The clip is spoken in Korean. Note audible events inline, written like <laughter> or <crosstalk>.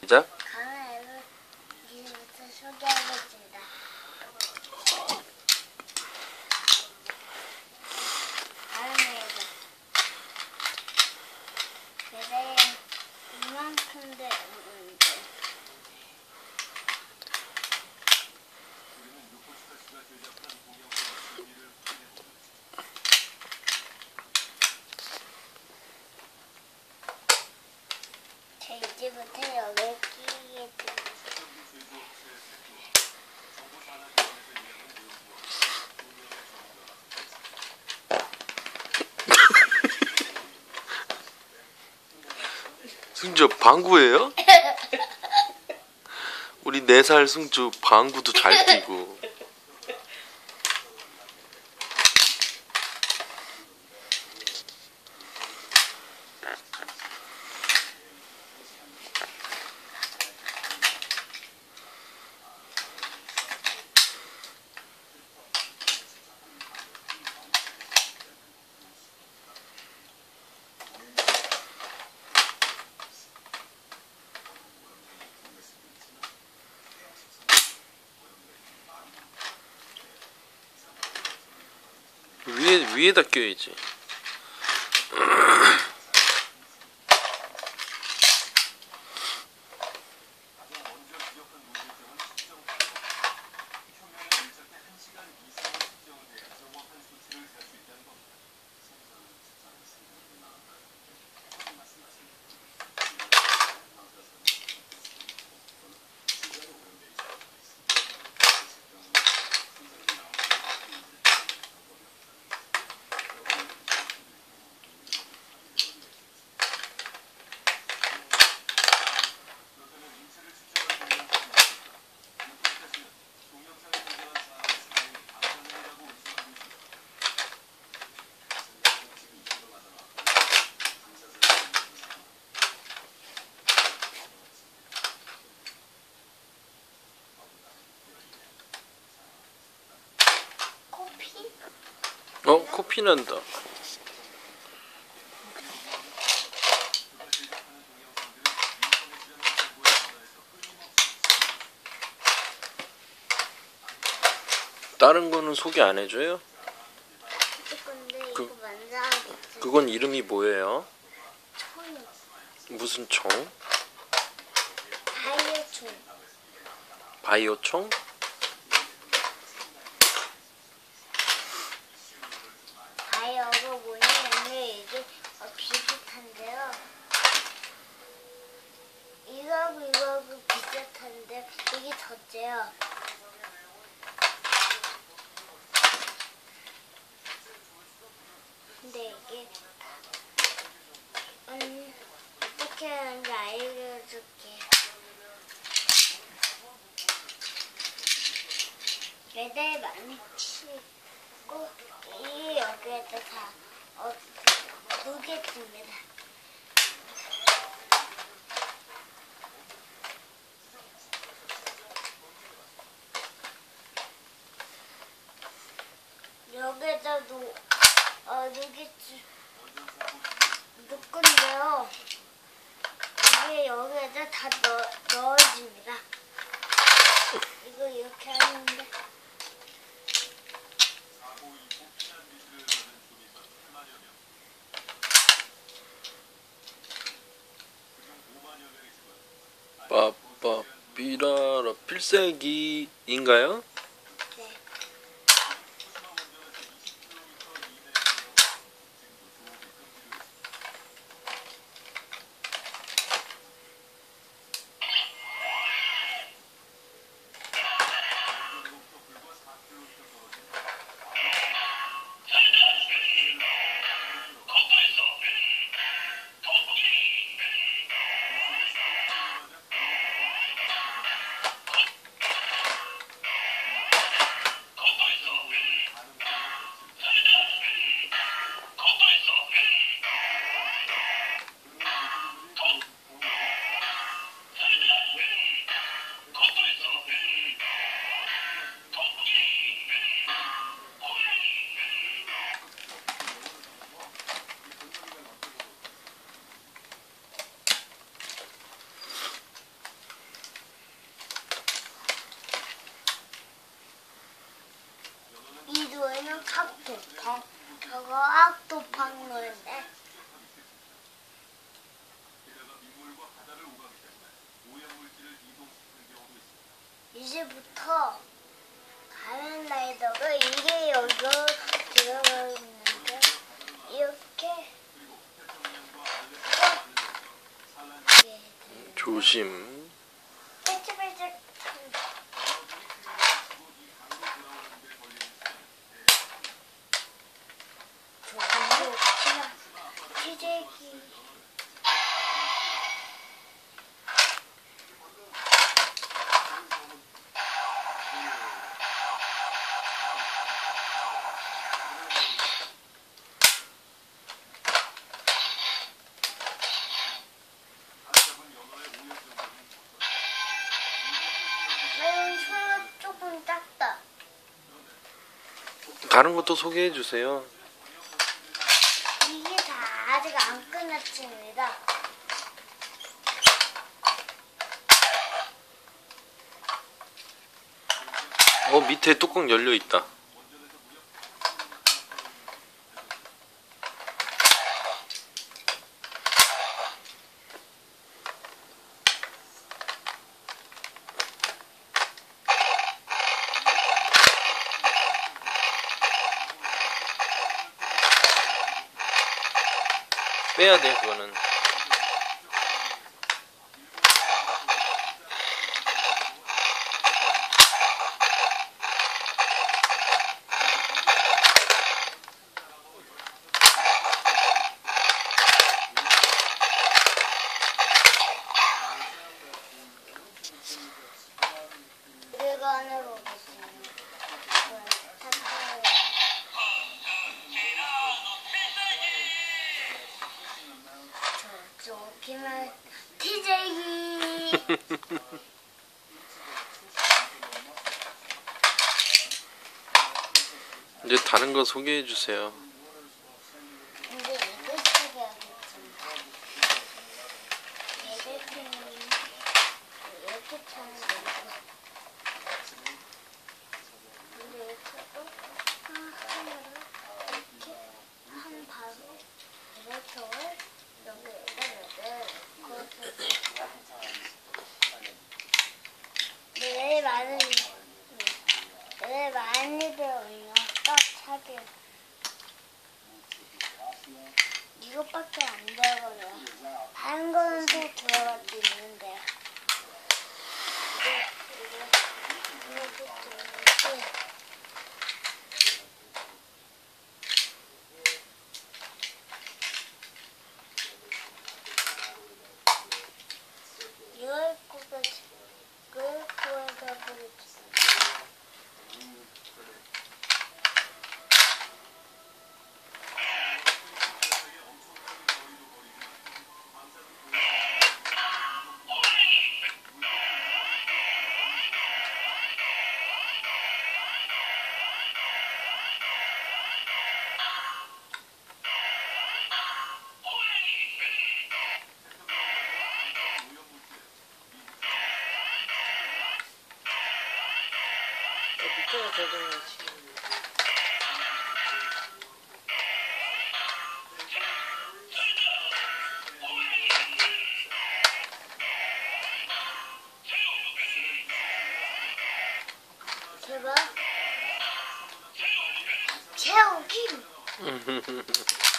시작. 강화를 이제부터 소개하겠습니다. 다음에도 계좌에 이만큼대 있는데 자 끼겠습니다. <laughs> 승주 방구예요? <laughs> 우리 네 살 승주 방구도 잘 뛰고. 위에 위에다 껴야지. 피 난다. 다른 거는 소개 안 해줘요? 그-. 그건 이름이 뭐예요? 총. 무슨 총? 바이오 총. 바이오 총? 바이오가 뭐냐면 이게 어, 비슷한데요. 이거하고 이거하고 비슷한데 이게 더 째요. 근데 이게 음, 어떻게 하는지 알려줄게. 매달 많치고 이 여기에다 다 어, 놓, 어, 건데요. 이게 여기에다 다 넣, 넣어줍니다. 이거 이렇게 하는데. 빠빠 삐라라 필살기인가요? 거였네. 이제부터 가면라이더가 이게 여기로 들어가 있는데 이렇게 이렇게 조심. 매운 소리가 조금 작다. 다른 것도 소개해 주세요. 이게 다 아직 안 끝났습니다. 어 밑에 뚜껑 열려 있다. 빼야 돼 그거는. 저쪽 기면 티제기. 이제 다른 거 소개해 주세요. 근데 이거 소개하겠습니다. 이렇게 이렇게 차는 거 근데 이렇게 또 하나를 이렇게 한 바로 이렇게 여기에다 넣어요. 네 많은 네 많이 들어요. 딱 차게. 이것밖에 안 들어가요. 다른 거는 또 들어갈 수 있는데. 이거, 이거, 이것도 들어가 doente. Kill. <laughs>